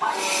Bye.